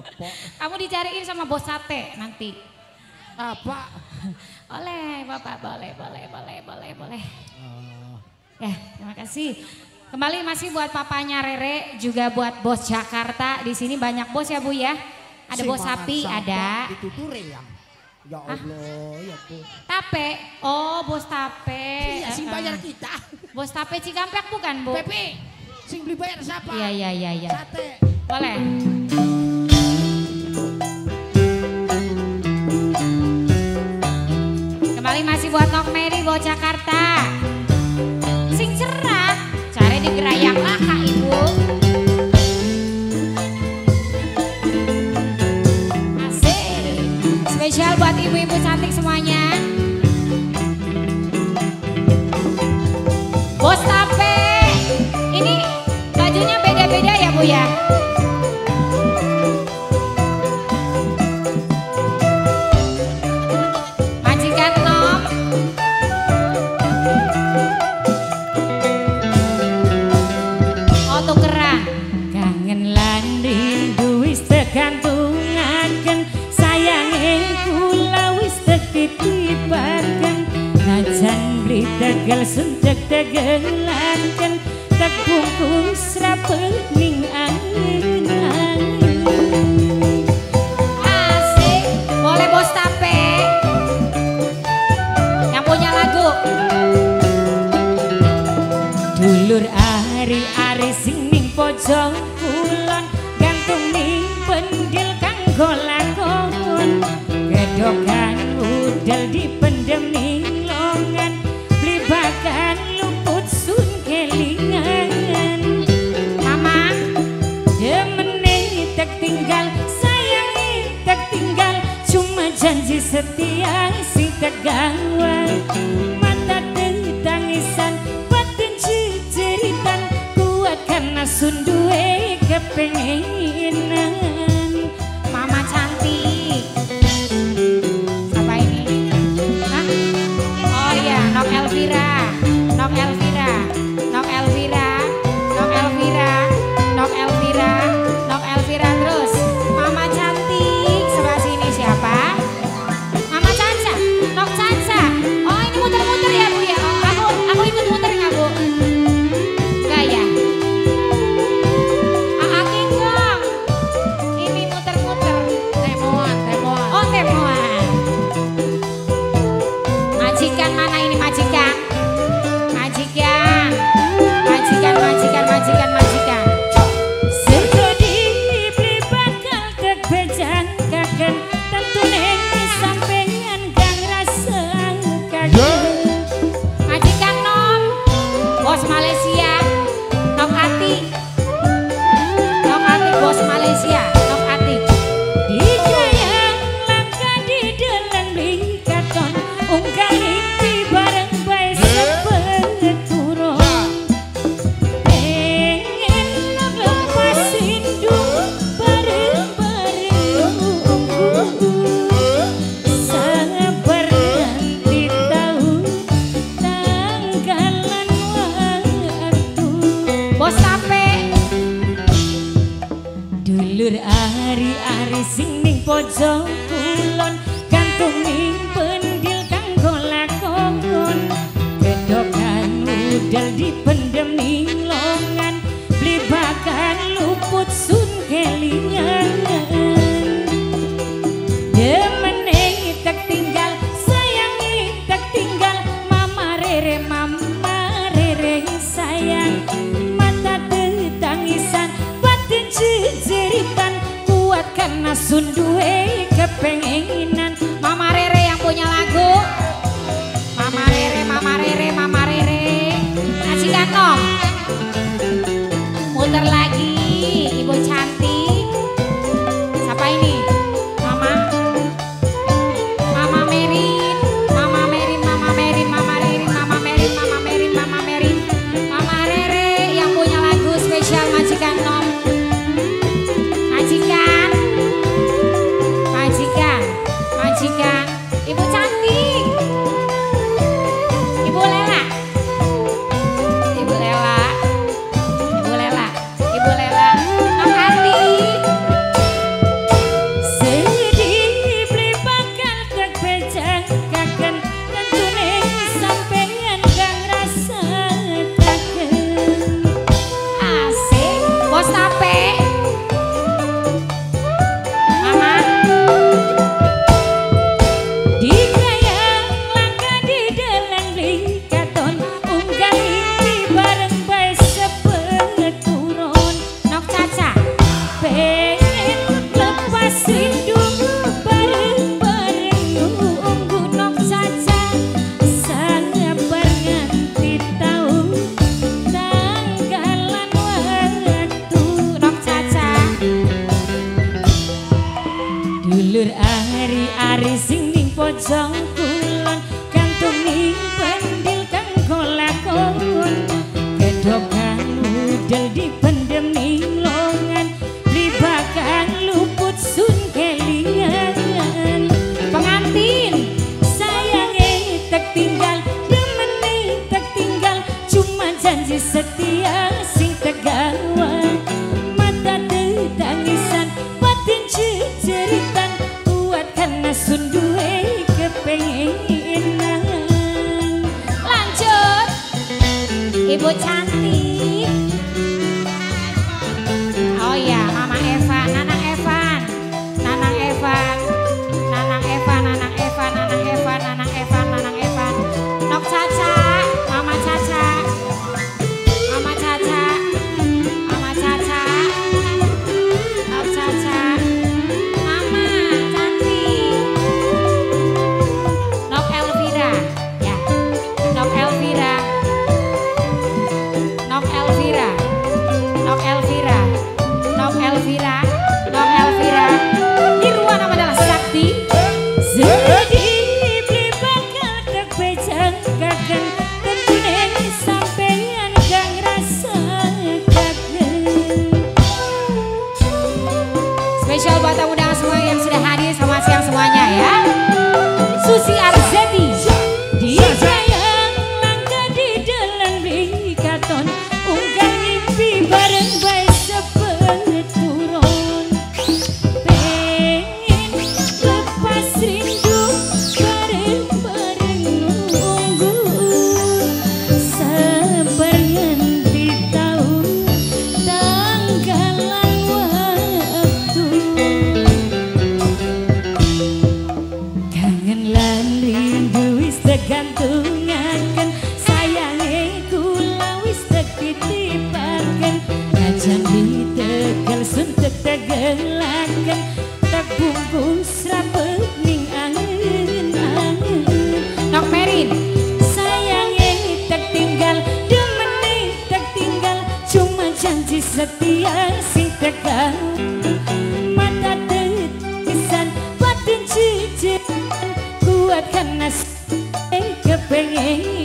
Apa? Kamu dicariin sama bos sate nanti. Apa? Oleh Bapak, boleh, boleh, boleh, boleh, boleh. Oh. Ya, terima kasih. Kembali masih buat papanya Rere, juga buat bos Jakarta. Di sini banyak bos ya Bu ya. Ada bos Semangat sapi, ada. Itu yang. Ya Allah, ya Bu. Tape, oh bos tape. Iya, sing Eh, bayar eh. kita. Bos tape Cikampek bukan Bu? Pepe, sing beli bayar siapa? Iya, iya, iya, iya. Sate. Boleh. Masih buat Nok Mary buat Jakarta. Sing cerah, cari di gerayak lah Kak Ibu. Asik. Spesial buat ibu-ibu cantik semuanya. Bos Tape, ini bajunya beda-beda ya Bu ya? Beli tegal suntek tegelaken tebungkus rapening angin angin Asik. Boleh Bos Tape. Yang punya lagu. Dulur ari-ari sing ning pojok kulon gantung ning pendil kanggo lakon gedokan udel ning janji setia si tegawan mata tangisan batin jeritan kuat karena sundue kepengenan Mama cantik. Siapa ini? Oh iya, Nok Elvira. Nok Elvira. Dulur ari-ari sing ning pojok kulon gantung ning pendil kanggo lakon gedokan udel dipendem ning longan beli bakan luput sun kelingan sundue tertinggal demene tertinggal. Cuma janji setia sing tegawa mata tangisan batin ceritan kuat karena sundue kepengenan. Lanjut. Ibu cantik. sentet tegelangan tak bungkus rapening angin angin nok merin. Ini tak tinggal. Demeni tak tinggal. Cuma janji setia sing tegal mata tetisan batin cicit kuatkan nas eh kepengen.